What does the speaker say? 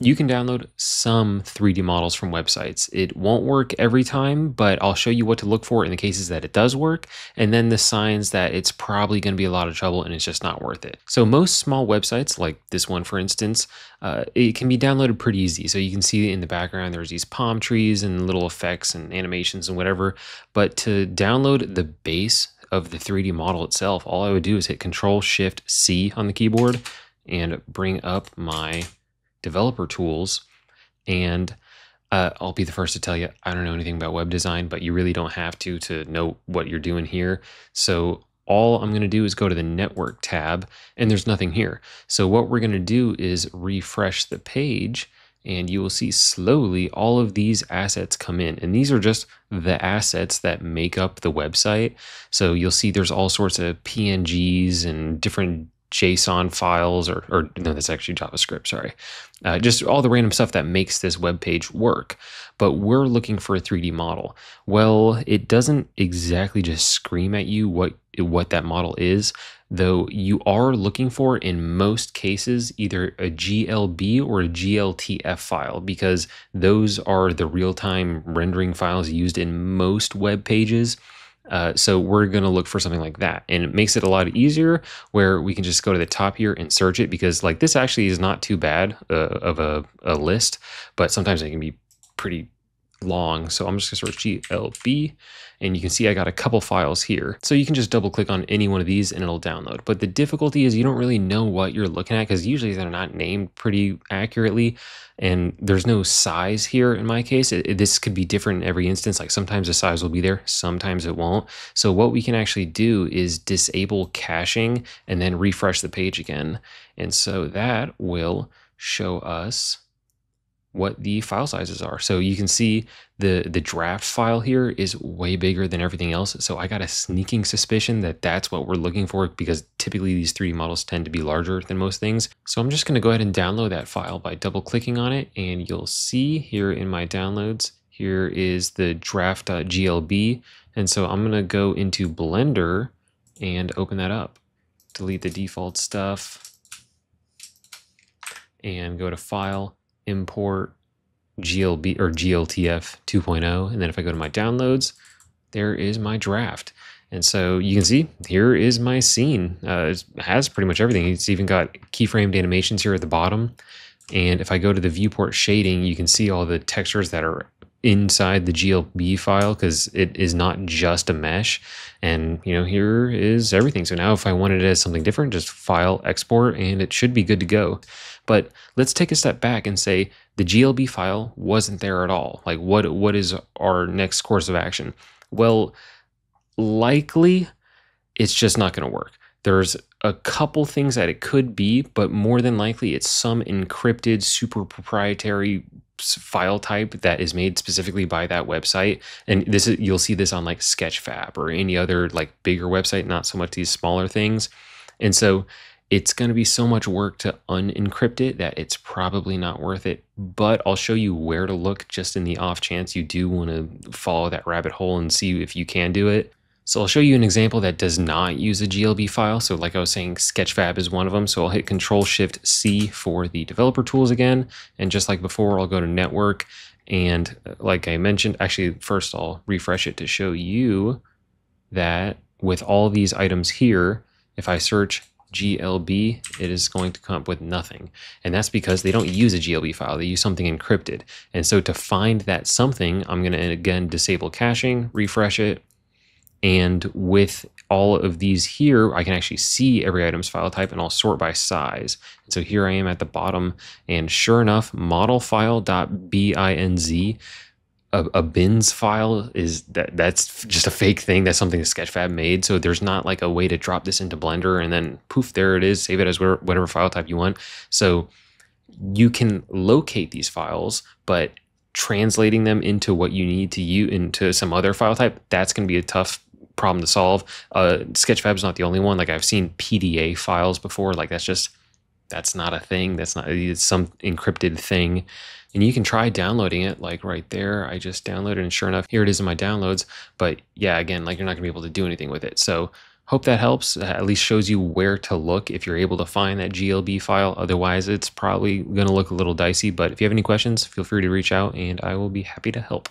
you can download some 3D models from websites. It won't work every time, but I'll show you what to look for in the cases that it does work, and then the signs that it's probably going to be a lot of trouble and it's just not worth it. So most small websites, like this one for instance, uh, it can be downloaded pretty easy. So you can see in the background there's these palm trees and little effects and animations and whatever. But to download the base of the 3D model itself, all I would do is hit Control Shift C on the keyboard and bring up my developer tools. And uh, I'll be the first to tell you, I don't know anything about web design, but you really don't have to to know what you're doing here. So all I'm going to do is go to the network tab and there's nothing here. So what we're going to do is refresh the page and you will see slowly all of these assets come in. And these are just the assets that make up the website. So you'll see there's all sorts of PNGs and different JSON files, or, or no, that's actually JavaScript, sorry. Uh, just all the random stuff that makes this web page work. But we're looking for a 3D model. Well, it doesn't exactly just scream at you what, what that model is, though you are looking for, in most cases, either a GLB or a GLTF file, because those are the real time rendering files used in most web pages. Uh, so we're going to look for something like that. And it makes it a lot easier where we can just go to the top here and search it because like this actually is not too bad uh, of a, a list, but sometimes it can be pretty long. So I'm just gonna search GLB and you can see I got a couple files here. So you can just double click on any one of these and it'll download. But the difficulty is you don't really know what you're looking at because usually they're not named pretty accurately and there's no size here in my case. It, it, this could be different in every instance. Like sometimes the size will be there, sometimes it won't. So what we can actually do is disable caching and then refresh the page again. And so that will show us what the file sizes are. So you can see the the draft file here is way bigger than everything else. So I got a sneaking suspicion that that's what we're looking for because typically these 3D models tend to be larger than most things. So I'm just going to go ahead and download that file by double clicking on it and you'll see here in my downloads here is the draft.glb and so I'm going to go into Blender and open that up. Delete the default stuff and go to file import GLB or GLTF 2.0. And then if I go to my downloads, there is my draft. And so you can see here is my scene. Uh, it has pretty much everything. It's even got keyframed animations here at the bottom. And if I go to the viewport shading, you can see all the textures that are inside the GLB file because it is not just a mesh. And you know, here is everything. So now if I wanted it as something different, just file, export, and it should be good to go. But let's take a step back and say the GLB file wasn't there at all. Like what what is our next course of action? Well, likely it's just not going to work. There's a couple things that it could be, but more than likely it's some encrypted super proprietary file type that is made specifically by that website and this is you'll see this on like sketchfab or any other like bigger website not so much these smaller things and so it's going to be so much work to unencrypt it that it's probably not worth it but i'll show you where to look just in the off chance you do want to follow that rabbit hole and see if you can do it so I'll show you an example that does not use a GLB file. So like I was saying, Sketchfab is one of them. So I'll hit Control Shift C for the developer tools again. And just like before, I'll go to network. And uh, like I mentioned, actually first I'll refresh it to show you that with all these items here, if I search GLB, it is going to come up with nothing. And that's because they don't use a GLB file, they use something encrypted. And so to find that something, I'm going to again disable caching, refresh it, and with all of these here, I can actually see every item's file type and I'll sort by size. And so here I am at the bottom and sure enough, modelfile.binz, a, a binz file is that that's just a fake thing. That's something Sketchfab made. So there's not like a way to drop this into Blender and then poof, there it is. Save it as whatever file type you want. So you can locate these files, but translating them into what you need to use into some other file type, that's going to be a tough problem to solve. Uh, Sketchfab is not the only one. Like I've seen PDA files before. Like that's just that's not a thing. That's not it's some encrypted thing. And you can try downloading it like right there. I just downloaded and sure enough, here it is in my downloads. But yeah, again, like you're not gonna be able to do anything with it. So Hope that helps. At least shows you where to look if you're able to find that GLB file. Otherwise, it's probably to look a little dicey. But if you have any questions, feel free to reach out and I will be happy to help.